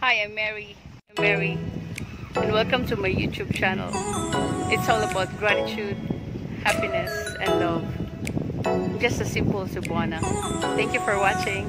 Hi, I'm Meri. I'm Meri. And welcome to my YouTube channel. It's all about gratitude, happiness, and love. Just a simple Cebuana. Thank you for watching.